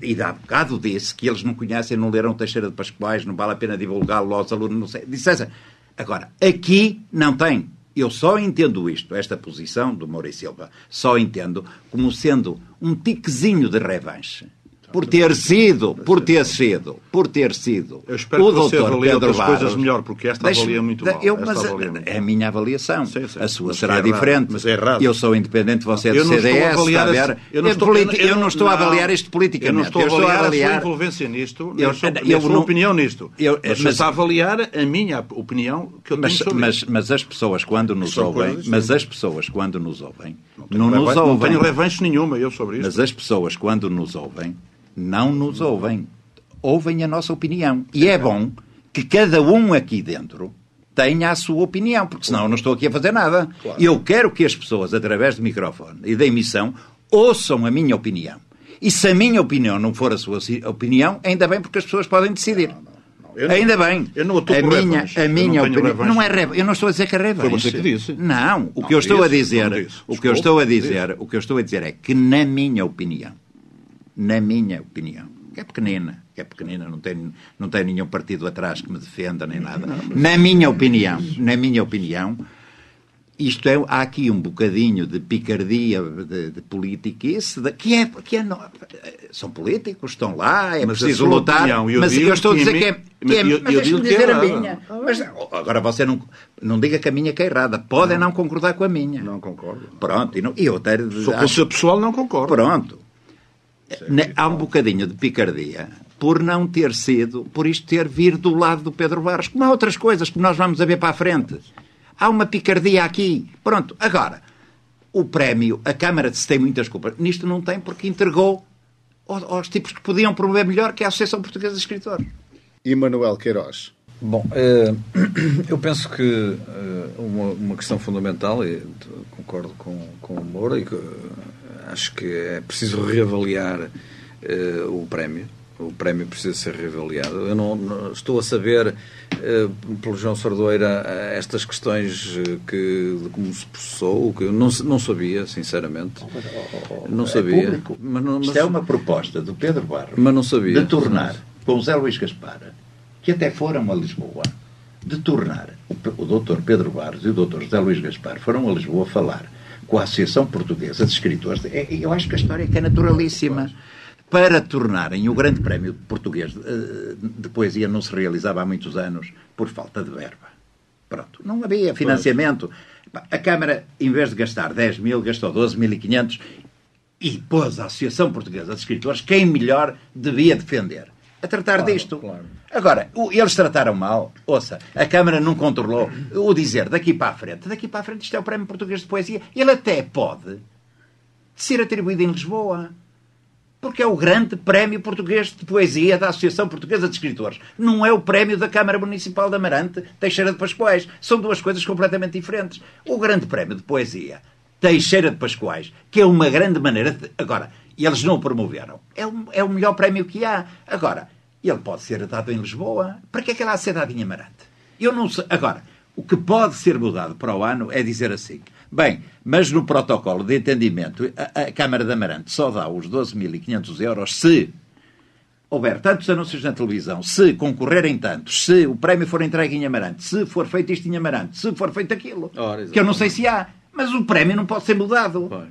e há bocado disse que eles não conhecem, não leram Teixeira de Pascoais, não vale a pena divulgá-lo aos alunos, não sei. Disse essa. Agora, aqui não tem. Eu só entendo isto, esta posição do Maurício Silva, só entendo como sendo um tiquezinho de revanche por ter sido, por ter sido, por ter sido eu espero o doutor Pedro Barros, coisas melhor, porque esta avalia muito mal. Eu, mas muito é a minha avaliação. Sim, sim. A sua mas será é diferente. Mas é errado. Eu sou independente, você é do CDS, está a ver? Eu não é estou, eu, eu não estou a avaliar isto politicamente. Eu não estou, estou a avaliar a sua envolvência nisto, eu, sua, eu, a sua não, opinião nisto. Eu, mas, mas está a avaliar a minha opinião que eu tenho mas, sobre mas, mas as pessoas quando nos ouvem, mas as pessoas quando nos ouvem, não nos ouvem. Não tenho revanche nenhuma eu sobre isso. Mas as pessoas quando nos ouvem não nos ouvem. Ouvem a nossa opinião. E é bom que cada um aqui dentro tenha a sua opinião, porque senão eu não estou aqui a fazer nada. Claro. Eu quero que as pessoas, através do microfone e da emissão, ouçam a minha opinião. E se a minha opinião não for a sua opinião, ainda bem, porque as pessoas podem decidir. Não, não. Não, ainda bem. Eu não estou a minha, a minha opinião não é revanche. Eu não estou a dizer que é revanche. Foi você que disse. Não, o que eu estou a dizer, o que eu estou a dizer, o que eu estou a dizer é que na minha opinião, na minha opinião, que é pequenina, que é pequenina, não tem, não tem nenhum partido atrás que me defenda nem nada. Na minha opinião, na minha opinião, isto é, há aqui um bocadinho de picardia de, de politiquice, de, que é, que é são políticos, estão lá, é mas preciso lutar, opinião, eu mas eu estou a dizer que é, que é, eu, mas eu dizer é a minha. Mas, agora você não, não diga que a minha que é errada, pode não, não concordar com a minha. Não concordo. Pronto, e, não, e eu até... Só com o seu pessoal não concordo. Pronto, há um bocadinho de picardia por não ter sido, por isto ter vir do lado do Pedro Barros, como há outras coisas que nós vamos a ver para a frente. Há uma picardia aqui. Pronto, agora, o prémio, a Câmara se tem muitas culpas. Nisto não tem porque entregou aos, aos tipos que podiam promover melhor, que é a Associação Portuguesa de Escritores. E Manuel Queiroz? Bom, eh, eu penso que eh, uma, uma questão fundamental, e concordo com, com o Moura, e acho que é preciso reavaliar eh, o prémio. O prémio precisa ser reavaliado. Eu não, não estou a saber, pelo João Sardoeira, estas questões que, de como se processou, que eu não, não sabia, sinceramente. Não sabia. É mas não, mas, Isto é uma proposta do Pedro Barro mas não sabia, de tornar, com José Luís Gaspar, que até foram a Lisboa, de tornar o, o doutor Pedro Barros e o doutor José Luís Gaspar foram a Lisboa falar com a Associação Portuguesa de Escritores. É, eu acho que a história é, é naturalíssima. Para tornarem o Grande Prémio Português de, de Poesia não se realizava há muitos anos por falta de verba. Pronto, não havia financiamento. A Câmara, em vez de gastar 10 mil, gastou 12.500 e pôs a Associação Portuguesa de Escritores quem melhor devia defender a tratar claro, disto. Claro. Agora, eles trataram mal. Ouça, a Câmara não controlou o dizer daqui para a frente. Daqui para a frente isto é o Prémio Português de Poesia. Ele até pode ser atribuído em Lisboa. Porque é o grande prémio português de poesia da Associação Portuguesa de Escritores. Não é o prémio da Câmara Municipal de Amarante, Teixeira de Pascoais. São duas coisas completamente diferentes. O grande prémio de poesia, Teixeira de Pascoais, que é uma grande maneira de... Agora, eles não o promoveram. É o, é o melhor prémio que há. Agora, ele pode ser dado em Lisboa. Para que é que ele há de ser dado em Amarante? Eu não sei. Agora, o que pode ser mudado para o ano é dizer assim: bem, mas no protocolo de entendimento, a, a Câmara de Amarante só dá os 12.500 euros se houver tantos anúncios na televisão, se concorrerem tantos, se o prémio for entregue em Amarante, se for feito isto em Amarante, se for feito aquilo. Ora, que eu não sei se há. Mas o prémio não pode ser mudado. Pois.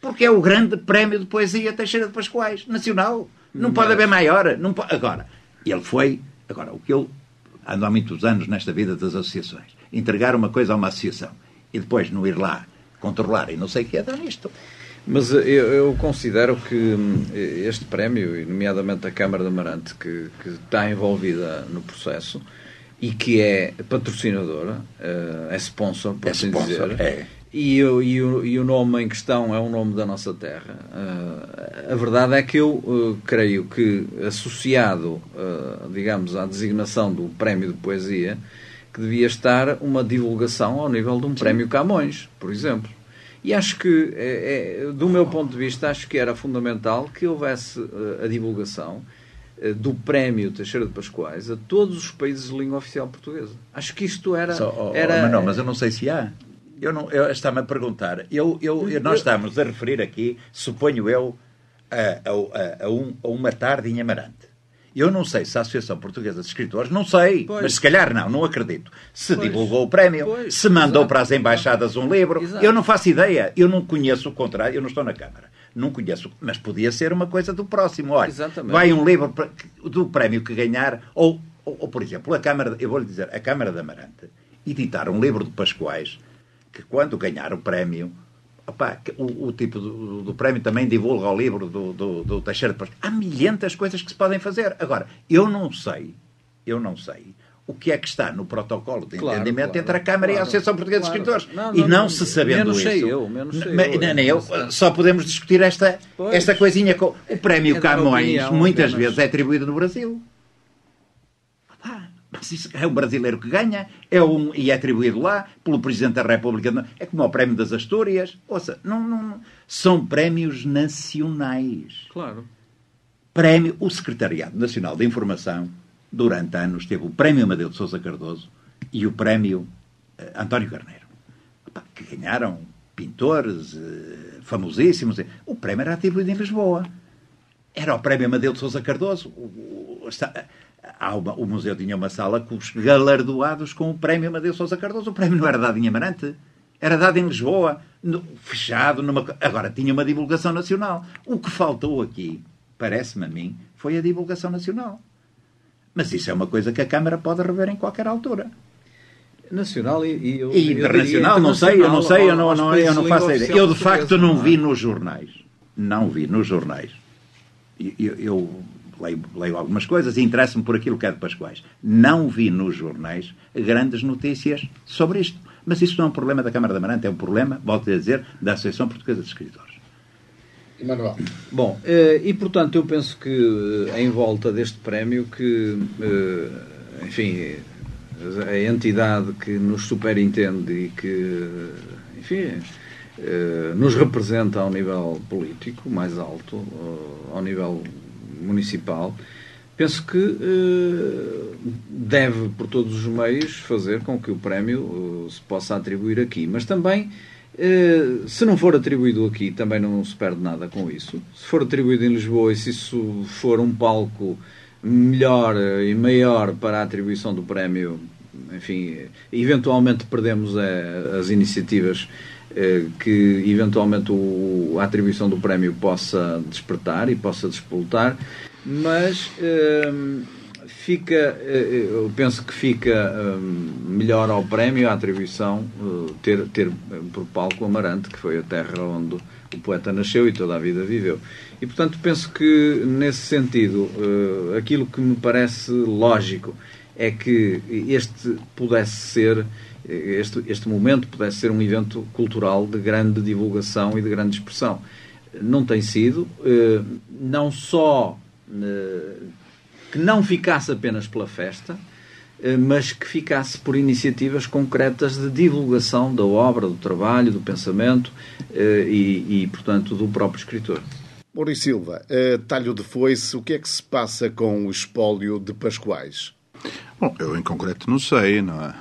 Porque é o grande prémio de poesia Teixeira de Pascoais, nacional. Não pode haver maior. Não pode... Agora, ele foi. Agora, o que eu ando há muitos anos nesta vida das associações. Entregar uma coisa a uma associação e depois não ir lá controlar e não sei o que é dar nisto. Mas eu, eu, considero que hum, este prémio, e nomeadamente a Câmara de Amarante, que, que está envolvida no processo e que é patrocinadora, eh, é sponsor, por é assim sponsor, dizer, é. E, eu, e, o, e, o, nome em questão é o nome da nossa terra. Uh, a verdade é que eu uh, creio que, associado, uh, digamos, à designação do Prémio de Poesia, que devia estar uma divulgação ao nível de um Sim. Prémio Camões, por exemplo. E acho que, é, é, do meu ponto de vista, acho que era fundamental que houvesse a divulgação do Prémio Teixeira de Pascoais a todos os países de língua oficial portuguesa. Acho que isto era. Só, oh, era mas, não, mas eu não sei se há. Eu não, eu, está-me a perguntar. Eu, eu, eu, nós estamos a referir aqui, suponho eu, a, a, a, um, a uma tarde em Amarante. Eu não sei se a Associação Portuguesa de Escritores, não sei, pois. mas se calhar não, não acredito. Se pois. divulgou o prémio, pois. se mandou Exato. para as embaixadas um livro, Exato. eu não faço ideia. Eu não conheço o contrário, eu não estou na Câmara. Não conheço, mas podia ser uma coisa do próximo. Olha, Exatamente. vai um livro do prémio que ganhar, ou, ou, ou, por exemplo, a Câmara, eu vou lhe dizer, a Câmara de Amarante, editar um livro de Pascoais que quando ganhar o prémio, opa, o, o, tipo do, do, prémio também divulga o livro do, do, do Teixeira de Pascoal. Há milhentas coisas que se podem fazer. Agora, eu não sei, eu não sei o que é que está no protocolo de claro, entendimento claro, entre a Câmara claro, e a Associação Portuguesa de Escritores. Não, não, e não, não, se sabendo menos isso. Sei eu, menos sei eu, nem eu, só podemos discutir esta, esta coisinha com o prémio é Camões, opinião, muitas apenas. vezes é atribuído no Brasil. É um brasileiro que ganha, é um, e é atribuído lá pelo Presidente da República. É como o Prémio das Astúrias. Ouça, não, não, são prémios nacionais. Claro. Prémio, o Secretariado Nacional de Informação, durante anos, teve o Prémio Amadeu de Sousa Cardoso e o Prémio uh, António Carneiro, que ganharam pintores uh, famosíssimos. O prémio era atribuído em Lisboa. Era o Prémio Amadeu de Sousa Cardoso. O, o, está, uma, o museu tinha uma sala com os galardoados com o prémio Amadeu Sousa Cardoso. O prémio não era dado em Amarante, era dado em Lisboa, no, fechado. Numa, agora tinha uma divulgação nacional. O que faltou aqui, parece-me a mim, foi a divulgação nacional. Mas isso é uma coisa que a Câmara pode rever em qualquer altura. Nacional e, e, eu, e internacional, não sei, eu não sei, eu não, não, eu não faço ideia. Eu de facto não vi nos jornais. Não vi nos jornais. Eu, eu leio, leio algumas coisas e interesso-me por aquilo que é de Pascoais. Não vi nos jornais grandes notícias sobre isto. Mas isso não é um problema da Câmara da Amarante, é um problema, volto a dizer, da Associação Portuguesa de Escritores. Emanuel. Bom, eh, e portanto eu penso que eh, em volta deste prémio que, eh, enfim, a entidade que nos superintende e que, enfim, nos representa ao nível político mais alto, ao nível municipal, penso que deve, por todos os meios, fazer com que o prémio se possa atribuir aqui. Mas também eh, se não for atribuído aqui, também não se perde nada com isso. Se for atribuído em Lisboa e se isso for um palco melhor e maior para a atribuição do prémio, enfim, eventualmente perdemos eh, as iniciativas eh, que eventualmente a atribuição do prémio possa despertar e possa despoltar, mas fica, eh, eu penso que fica hum, melhor ao prémio, à atribuição, eh, ter, ter por palco Amarante, que foi a terra onde o poeta nasceu e toda a vida viveu. E, portanto, penso que, nesse sentido, eh, aquilo que me parece lógico é que este pudesse ser, este, este momento pudesse ser um evento cultural de grande divulgação e de grande expressão. Não tem sido, não só que não ficasse apenas pela festa, eh, mas que ficasse por iniciativas concretas de divulgação da obra, do trabalho, do pensamento eh, e, e portanto, do próprio escritor. Mori Silva, talho de foice, o que é que se passa com o espólio de Pascoais? Bom, eu em concreto não sei, não é?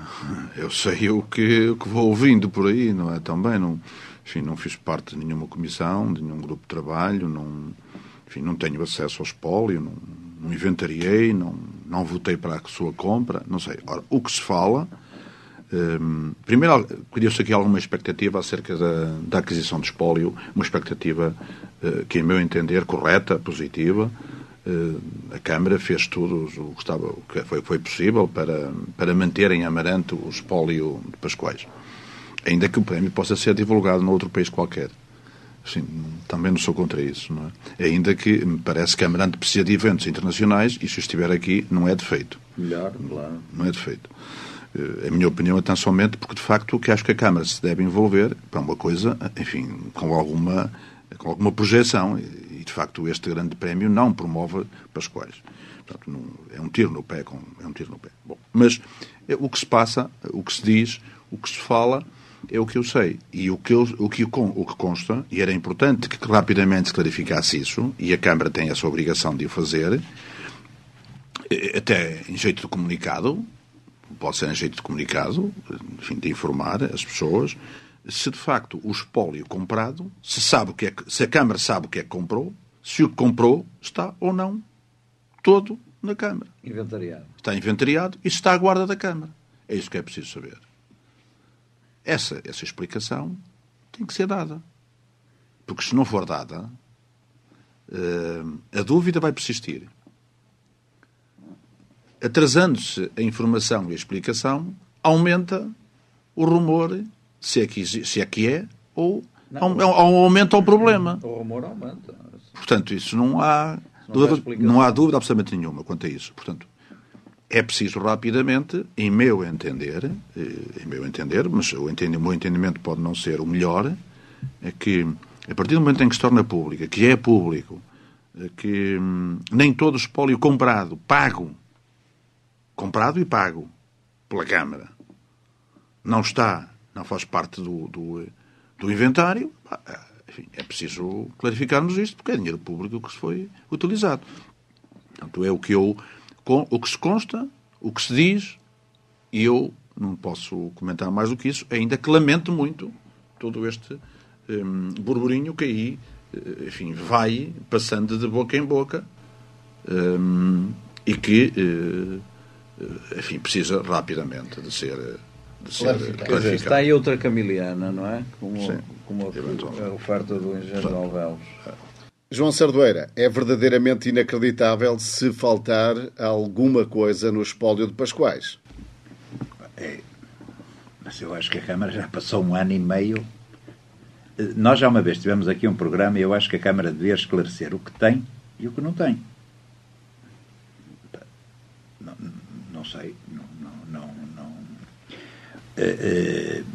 Eu sei o que, o que vou ouvindo por aí, não é? Também não, enfim, não fiz parte de nenhuma comissão, de nenhum grupo de trabalho, não, enfim, não tenho acesso ao espólio, não, não inventariei, não, não votei para a sua compra, não sei. Ora, o que se fala. Um, primeiro, criou-se aqui alguma expectativa acerca da, da aquisição de espólio, uma expectativa uh, que, em meu entender, correta, positiva. Uh, a Câmara fez tudo o que, estava, o que foi, foi possível para, para manter em Amarante o espólio de Pascoais. Ainda que o prémio possa ser divulgado noutro país qualquer. Sim, também não sou contra isso, não é? Ainda que me parece que a Amarante precisa de eventos internacionais e se estiver aqui não é defeito. Melhor, claro. Não é defeito. Eh, a minha opinião é tão somente porque, de facto, o que acho que a Câmara se deve envolver para uma coisa, enfim, com alguma, com alguma projeção de facto, este grande prémio não promove Pascoais. Portanto, não, é um tiro no pé. Com, é um tiro no pé. Bom, mas eh, o que se passa, o que se diz, o que se fala é o que eu sei. E o que, eu, o, que, o que consta, e era importante que rapidamente se clarificasse isso, e a Câmara tem essa obrigação de o fazer, eh, até em jeito de comunicado, pode ser em jeito de comunicado, enfim, de informar as pessoas, se de facto o espólio comprado, se, sabe o que é, se a Câmara sabe o que é que comprou, se o que comprou está ou não todo na Câmara. Inventariado. Está inventariado e está à guarda da Câmara. É isso que é preciso saber. Essa, essa explicação tem que ser dada. Porque se não for dada, uh, a dúvida vai persistir. Atrasando-se a informação e a explicação, aumenta o rumor, se é que, se é, que é ou não, não, aumenta o problema. O rumor aumenta. Portanto, isso não há, não, dúvida, não há dúvida absolutamente nenhuma quanto a isso. Portanto, é preciso rapidamente, em meu entender, eh, em meu entender, mas o, o meu entendimento pode não ser o melhor, é que a partir do momento em que se torna pública, que é público, eh, que hum, nem todo o espólio comprado, pago, comprado e pago pela Câmara, não está, não faz parte do, do, do inventário, enfim, é preciso clarificarmos isto, porque é dinheiro público que se foi utilizado. Portanto, é o que eu o que se consta, o que se diz, e eu não posso comentar mais do que isso, ainda que lamento muito todo este um, burburinho que aí, eh, enfim, vai passando de boca em boca um, e que, uh, enfim, precisa rapidamente de ser, está aí outra camiliana, não é? Como, Sim, como a, a oferta do engenheiro Alvelos. João Sardoeira, é verdadeiramente inacreditável se faltar alguma coisa no espólio de Pascoais. É, mas eu acho que a Câmara já passou um ano e meio. Nós já uma vez tivemos aqui um programa e eu acho que a Câmara devia esclarecer o que tem e o que não tem. sei. Não, não, não. Uh, uh,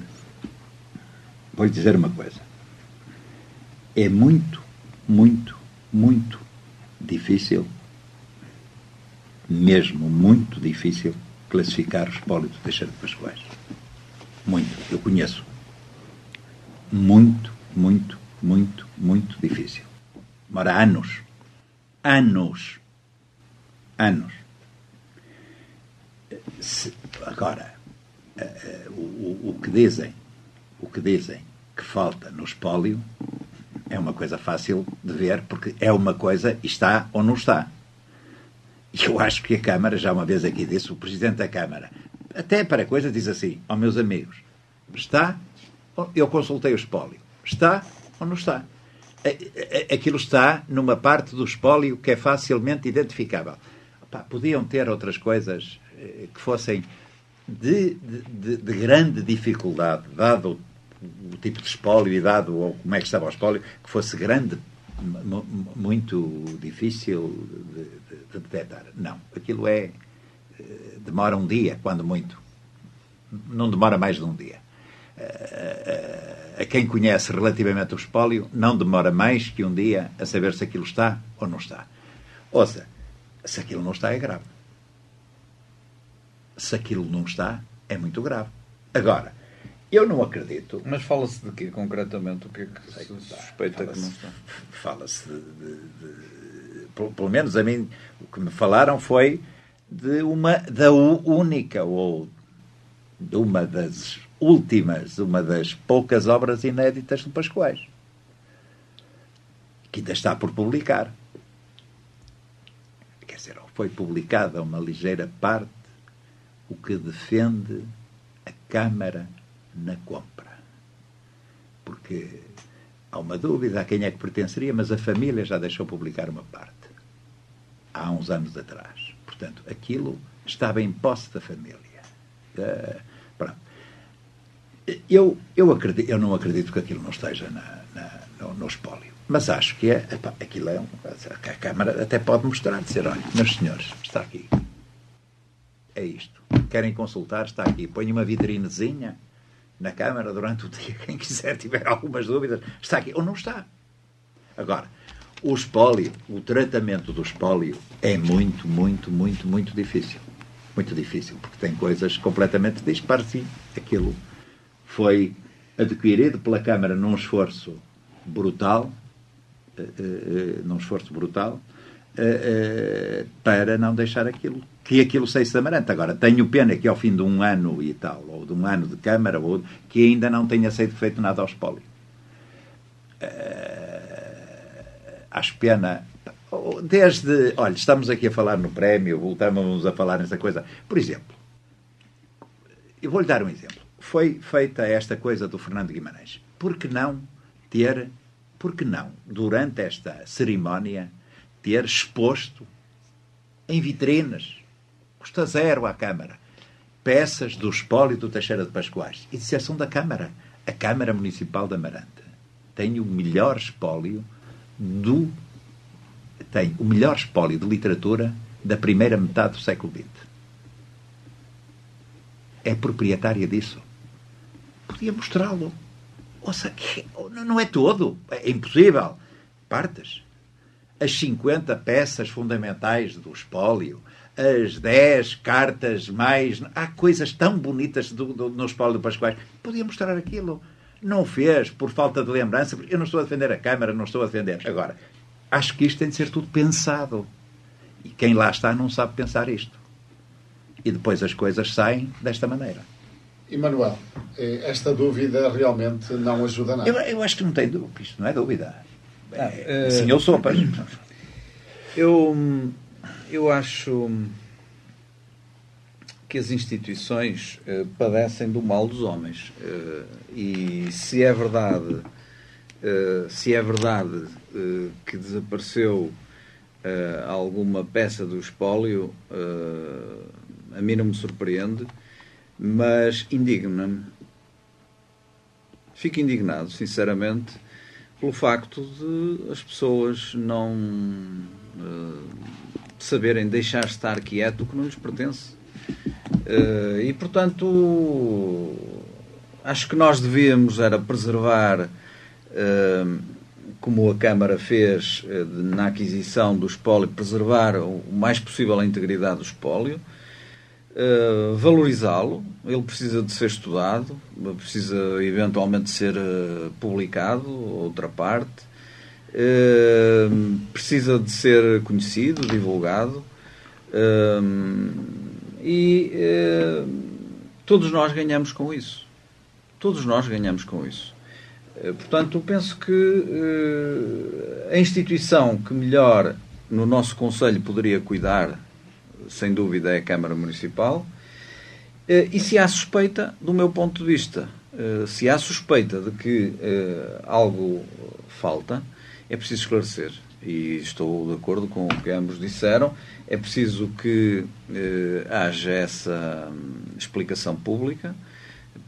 vou dizer uma coisa. É muito, muito, muito difícil, mesmo muito difícil, classificar o espólio do Teixeira de Pascoais. Muito. Eu conheço. Muito, muito, muito, muito difícil. Demora anos. Anos. Anos. Se, agora, o, o que dizem, o que dizem que falta no espólio é uma coisa fácil de ver, porque é uma coisa está ou não está. E eu acho que a Câmara, já uma vez aqui disse, o Presidente da Câmara, até para coisas, diz assim: ó oh, meus amigos, está? Eu consultei o espólio. Está ou não está? Aquilo está numa parte do espólio que é facilmente identificável. podiam ter outras coisas eh, que fossem de, de, de grande dificuldade, dado o tipo de espólio e dado ou como é que estava o espólio, que fosse grande, muito difícil de, de, de detectar. Não, aquilo é. Eh, demora um dia, quando muito. Não demora mais de um dia. Eh, a quem conhece relativamente o espólio, não demora mais que um dia a saber se aquilo está ou não está. Ouça, se aquilo não está, é grave. Se aquilo não está, é muito grave. Agora, eu não acredito. Mas fala-se de quê, concretamente? O que é que se suspeita que não está? Fala-se de, de, de, Pelo menos a mim, o que me falaram foi de uma. da única, ou de uma das últimas, uma das poucas obras inéditas do Pascoais. Que ainda está por publicar. Quer dizer, foi publicada uma ligeira parte, o que defende a Câmara na compra. Porque há uma dúvida a quem é que pertenceria, mas a família já deixou publicar uma parte. Há uns anos atrás. Portanto, aquilo estava em posse da família. Uh. Eu, eu, acredito, eu não acredito que aquilo não esteja na, na, no, no espólio. Mas acho que é, epá, aquilo é um, a Câmara até pode mostrar, dizer, olha, meus senhores, está aqui. É isto. Querem consultar, está aqui. Põe uma vitrinezinha na Câmara durante o dia. Quem quiser tiver algumas dúvidas, está aqui ou não está. Agora, o espólio, o tratamento do espólio é muito, muito, muito, muito difícil. Muito difícil, porque tem coisas completamente dispares. Sim, aquilo foi adquirido pela Câmara num esforço brutal, uh, uh, num esforço brutal, uh, para não deixar aquilo que aquilo seja amarante. Agora, tenho pena que ao fim de um ano e tal, ou de um ano de Câmara, ou, que ainda não tenha sido feito nada ao espólio. Uh, acho pena. Desde. Olha, estamos aqui a falar no prémio, voltamos a falar nessa coisa. Por exemplo, eu vou-lhe dar um exemplo. Foi feita esta coisa do Fernando Guimarães. Por que não ter. Por que não, durante esta cerimónia, ter exposto em vitrinas Custa zero à Câmara. Peças do espólio do Teixeira de Pascoais. E são da Câmara. A Câmara Municipal da Amarante tem o melhor espólio do. tem o melhor espólio de literatura da primeira metade do século XX. É proprietária disso. Podia mostrá-lo. Ouça, não é todo. É impossível. Partes. As 50 peças fundamentais do espólio, as 10 cartas mais. Há coisas tão bonitas do, do, no espólio Pascoais. Podia mostrar aquilo. Não fez por falta de lembrança. Eu não estou a defender a Câmara, não estou a defender. Agora, acho que isto tem de ser tudo pensado. E quem lá está não sabe pensar isto. E depois as coisas saem desta maneira. Emanuel, eh, esta dúvida realmente não ajuda nada. Eu, eu acho que não tem dúvida. Isto não é dúvida. É, sim, eu sou. Eu eu acho que as instituições uh, padecem do mal dos homens. Uh, e se é verdade, uh, se é verdade que desapareceu alguma peça do espólio, a mim não me surpreende, mas indigna-me. Fico indignado, sinceramente, pelo facto de as pessoas não saberem deixar estar quieto o que não lhes pertence. Uh, e, portanto, acho que nós devíamos era preservar, uh, como a Câmara fez uh, na aquisição do espólio, preservar o mais possível a integridade do espólio, valorizá-lo. Ele precisa de ser estudado, precisa eventualmente ser publicado, outra parte. Precisa de ser conhecido, divulgado e eh, todos nós ganhamos com isso. Todos nós ganhamos com isso. Eh, portanto, penso que eh, a instituição que melhor no nosso Conselho poderia cuidar, sem dúvida, é a Câmara Municipal. E se há suspeita, do meu ponto de vista, se há suspeita de que algo falta, é preciso esclarecer. E estou de acordo com o que ambos disseram é preciso que eh, haja essa hum, explicação pública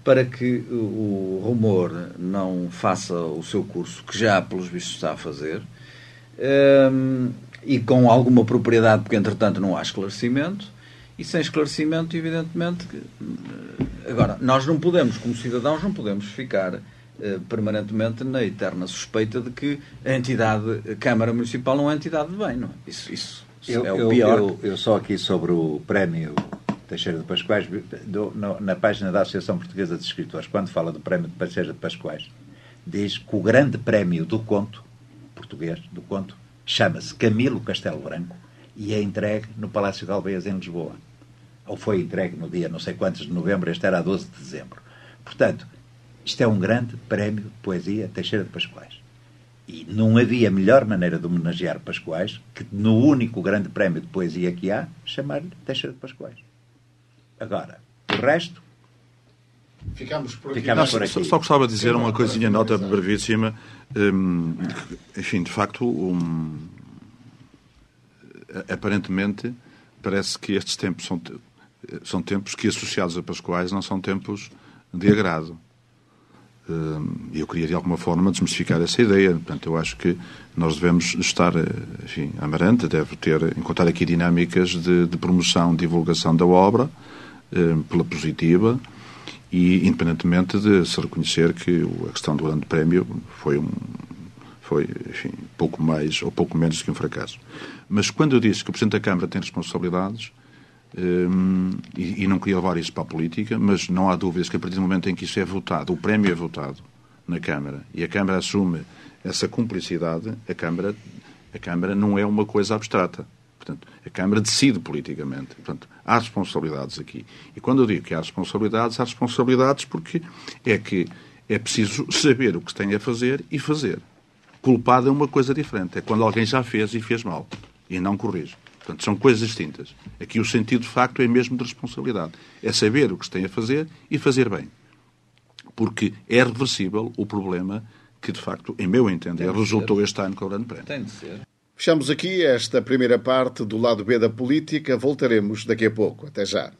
para que o rumor não faça o seu curso, que já, pelos vistos, está a fazer, um, e com alguma propriedade, porque entretanto não há esclarecimento, e sem esclarecimento, evidentemente. Que, eh, agora, nós não podemos, como cidadãos, não podemos ficar permanentemente na eterna suspeita de que a entidade, a Câmara Municipal não é entidade de bem, não é? Isso, isso eu, é o pior. Eu, eu, só aqui sobre o prémio Teixeira de Pascoais, do, no, na página da Associação Portuguesa de Escritores, quando fala do prémio de Teixeira de Pascoais, diz que o grande prémio do conto, português, do conto, chama-se Camilo Castelo Branco e é entregue no Palácio Alveias, em Lisboa. Ou foi entregue no dia não sei quantos de novembro, este era a 12 de dezembro. Portanto, isto é um grande prémio de poesia Teixeira de Pascoais. E não havia melhor maneira de homenagear Pascoais que no único grande prémio de poesia que há, chamar-lhe Teixeira de Pascoais. Agora, o resto. Ficamos por aqui. Ficamos por aqui. Só, só, gostava de dizer uma coisinha, nota brevíssima. Um, enfim, de facto, um, aparentemente, parece que estes tempos são, são tempos que, associados a Pascoais, não são tempos de agrado. E eu queria, de alguma forma, desmistificar essa ideia. Portanto, eu acho que nós devemos estar, enfim, a Amarante deve ter, encontrar aqui dinâmicas de, de promoção, divulgação da obra, eh, pela positiva, e independentemente de se reconhecer que a questão do grande prémio foi um foi, enfim, pouco mais ou pouco menos que um fracasso. Mas quando eu disse que o Presidente da Câmara tem responsabilidades, um, e, e, não queria levar isso para a política, mas não há dúvidas que a partir do momento em que isso é votado, o prémio é votado na Câmara e a Câmara assume essa cumplicidade, a Câmara, a Câmara não é uma coisa abstrata. Portanto, a Câmara decide politicamente. Portanto, há responsabilidades aqui. E quando eu digo que há responsabilidades, há responsabilidades porque é que é preciso saber o que se tem a fazer e fazer. Culpado é uma coisa diferente. É quando alguém já fez e fez mal e não corrige. Portanto, são coisas distintas. Aqui o sentido, de facto, é mesmo de responsabilidade. É saber o que se tem a fazer e fazer bem. Porque é reversível o problema que, de facto, em meu entender, resultou este ano com o Grande Prémio. Tem de ser. Fechamos aqui esta primeira parte do lado B da política. Voltaremos daqui a pouco. Até já.